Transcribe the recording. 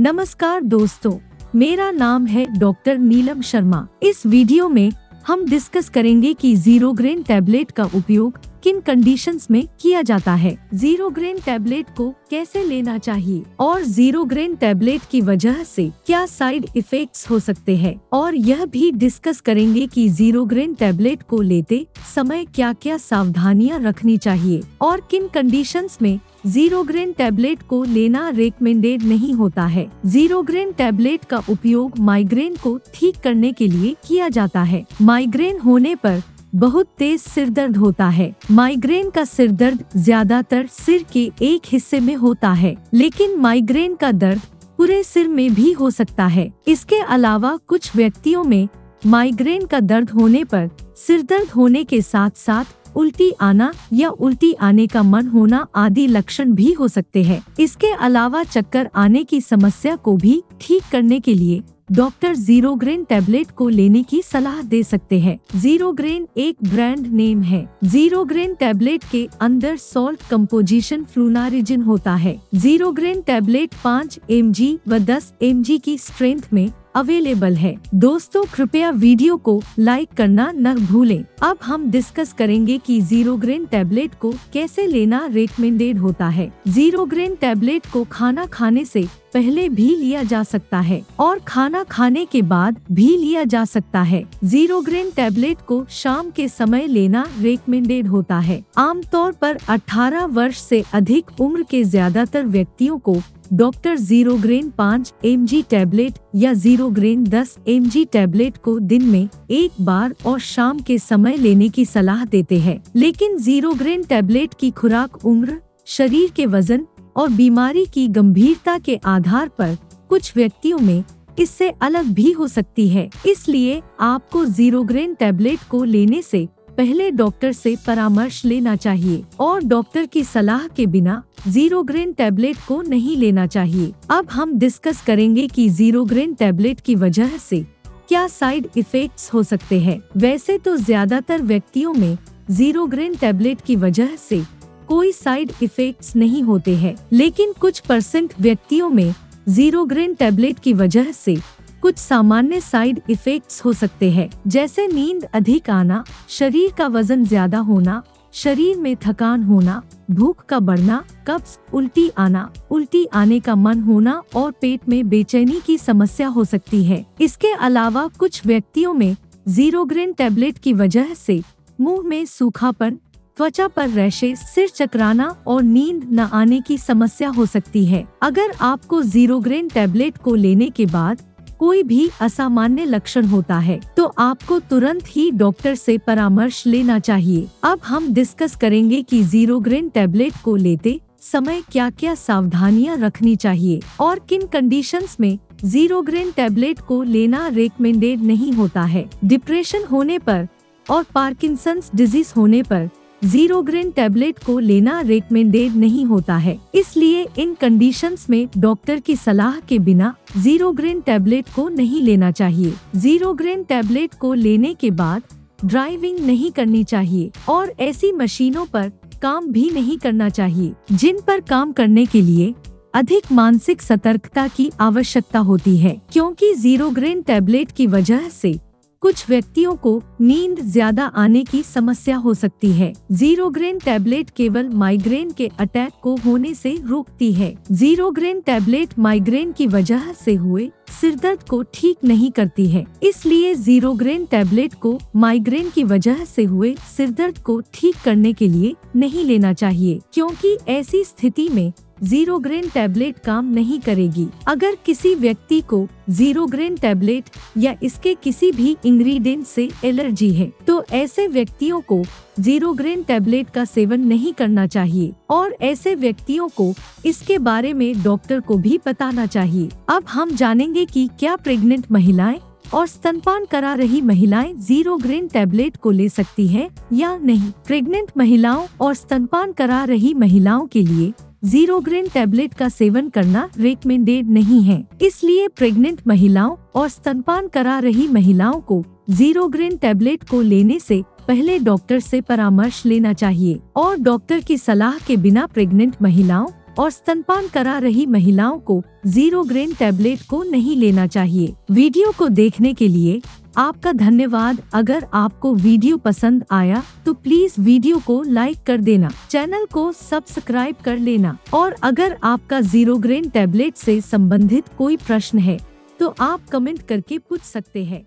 नमस्कार दोस्तों, मेरा नाम है डॉक्टर नीलम शर्मा। इस वीडियो में हम डिस्कस करेंगे कि ज़ीरो ग्रेन टैबलेट का उपयोग किन कंडीशंस में किया जाता है? ज़ीरो ग्रेन टैबलेट को कैसे लेना चाहिए? और ज़ीरो ग्रेन टैबलेट की वजह से क्या साइड इफेक्ट्स हो सकते हैं? और यह भी डिस्कस करेंगे कि ज़ीरो ग्रेन टैबलेट को लेते समय क्या क्या सावधानियाँ रखनी चाहिए। और किन कंडीशंस में ज़ीरो ग्रेन टैबलेट को लेना रिकमेंडेड नहीं होता है? ज़ीरो ग्रेन टैबलेट का उपयोग माइग्रेन को ठीक करने के लिए किया जाता है। माइग्रेन होने पर बहुत तेज सिर दर्द होता है। माइग्रेन का सिर दर्द ज़्यादातर सिर के एक हिस्से में होता है, लेकिन माइग्रेन का दर्द पूरे सिर में भी हो सकता है। इसके अलावा कुछ व्यक्तियों में माइग्रेन का दर्द होने पर सिर दर्द होने के साथ साथ उल्टी आना या उल्टी आने का मन होना आदि लक्षण भी हो सकते हैं। इसके अलावा चक्कर आने की समस्या को भी ठीक करने के लिए डॉक्टर ज़ीरो ग्रेन टेबलेट को लेने की सलाह दे सकते हैं। ज़ीरो ग्रेन एक ब्रांड नेम है। ज़ीरो ग्रेन टेबलेट के अंदर सॉल्ट कंपोजिशन फ्लूनारिजिन होता है। ज़ीरो ग्रेन टेबलेट पाँच एम व दस एमजी की स्ट्रेंथ में अवेलेबल है। दोस्तों, कृपया वीडियो को लाइक करना न भूलें। अब हम डिस्कस करेंगे कि ज़ीरो ग्रेन टैबलेट को कैसे लेना रिकमेंडेड होता है। ज़ीरो ग्रेन टैबलेट को खाना खाने से पहले भी लिया जा सकता है और खाना खाने के बाद भी लिया जा सकता है। ज़ीरो ग्रेन टैबलेट को शाम के समय लेना रिकमेंडेड होता है। आमतौर पर 18 वर्ष से अधिक उम्र के ज़्यादातर व्यक्तियों को डॉक्टर ज़ीरो ग्रेन पाँच एम टैबलेट या ज़ीरो ग्रेन दस एम टैबलेट को दिन में एक बार और शाम के समय लेने की सलाह देते हैं। लेकिन ज़ीरो ग्रेन टैबलेट की खुराक उम्र, शरीर के वज़न और बीमारी की गंभीरता के आधार पर कुछ व्यक्तियों में इससे अलग भी हो सकती है। इसलिए आपको ज़ीरो ग्रेन टैबलेट को लेने से पहले डॉक्टर से परामर्श लेना चाहिए और डॉक्टर की सलाह के बिना ज़ीरो ग्रेन टैबलेट को नहीं लेना चाहिए। अब हम डिस्कस करेंगे कि ज़ीरो ग्रेन टैबलेट की वजह से क्या साइड इफेक्ट्स हो सकते हैं। वैसे तो ज़्यादातर व्यक्तियों में ज़ीरो ग्रेन टैबलेट की वजह से कोई साइड इफेक्ट्स नहीं होते हैं, लेकिन कुछ परसेंट व्यक्तियों में ज़ीरो ग्रेन टैबलेट की वजह से कुछ सामान्य साइड इफेक्ट्स हो सकते हैं, जैसे नींद अधिक आना, शरीर का वज़न ज़्यादा होना, शरीर में थकान होना, भूख का बढ़ना, कब्ज, उल्टी आना, उल्टी आने का मन होना और पेट में बेचैनी की समस्या हो सकती है। इसके अलावा कुछ व्यक्तियों में ज़ीरो ग्रेन टैबलेट की वजह से मुँह में सूखापन त्वचा पर रैशेस सिर चकराना और नींद न आने की समस्या हो सकती है। अगर आपको ज़ीरो ग्रेन टैबलेट को लेने के बाद कोई भी असामान्य लक्षण होता है तो आपको तुरंत ही डॉक्टर से परामर्श लेना चाहिए। अब हम डिस्कस करेंगे कि ज़ीरो ग्रेन टैबलेट को लेते समय क्या क्या सावधानियाँ रखनी चाहिए और किन कंडीशंस में ज़ीरो ग्रेन टैबलेट को लेना रिकमेंडेड नहीं होता है। डिप्रेशन होने पर और पार्किंसंस डिज़ीज़ होने पर ज़ीरो ग्रेन टेबलेट को लेना रेकमेंडेड नहीं होता है। इसलिए इन कंडीशंस में डॉक्टर की सलाह के बिना ज़ीरो ग्रेन टेबलेट को नहीं लेना चाहिए। ज़ीरो ग्रेन टेबलेट को लेने के बाद ड्राइविंग नहीं करनी चाहिए और ऐसी मशीनों पर काम भी नहीं करना चाहिए, जिन पर काम करने के लिए अधिक मानसिक सतर्कता की आवश्यकता होती है। क्योंकि ज़ीरो ग्रेन टेबलेट की वजह से कुछ व्यक्तियों को नींद ज़्यादा आने की समस्या हो सकती है। ज़ीरो ग्रेन टैबलेट केवल माइग्रेन के अटैक को होने से रोकती है। ज़ीरो ग्रेन टैबलेट माइग्रेन की वजह से हुए सिरदर्द को ठीक नहीं करती है। इसलिए ज़ीरो ग्रेन टैबलेट को माइग्रेन की वजह से हुए सिरदर्द को ठीक करने के लिए नहीं लेना चाहिए, क्योंकि ऐसी स्थिति में ज़ीरो ग्रेन टैबलेट काम नहीं करेगी। अगर किसी व्यक्ति को ज़ीरो ग्रेन टैबलेट या इसके किसी भी इंग्रेडिएंट से एलर्जी है तो ऐसे व्यक्तियों को ज़ीरो ग्रेन टैबलेट का सेवन नहीं करना चाहिए और ऐसे व्यक्तियों को इसके बारे में डॉक्टर को भी बताना चाहिए। अब हम जानेंगे कि क्या प्रेग्नेंट महिलाएँ और स्तनपान करा रही महिलाएँ ज़ीरो ग्रेन टैबलेट को ले सकती है या नहीं। प्रेग्नेंट महिलाओं और स्तनपान करा रही महिलाओं के लिए ज़ीरो ग्रेन टेबलेट का सेवन करना रिकमेंडेड नहीं है। इसलिए प्रेग्नेंट महिलाओं और स्तनपान करा रही महिलाओं को ज़ीरो ग्रेन टेबलेट को लेने से पहले डॉक्टर से परामर्श लेना चाहिए और डॉक्टर की सलाह के बिना प्रेग्नेंट महिलाओं और स्तनपान करा रही महिलाओं को ज़ीरो ग्रेन टेबलेट को नहीं लेना चाहिए। वीडियो को देखने के लिए आपका धन्यवाद। अगर आपको वीडियो पसंद आया तो प्लीज़ वीडियो को लाइक कर देना, चैनल को सब्सक्राइब कर लेना। और अगर आपका ज़ीरो ग्रेन टैबलेट से संबंधित कोई प्रश्न है तो आप कमेंट करके पूछ सकते हैं।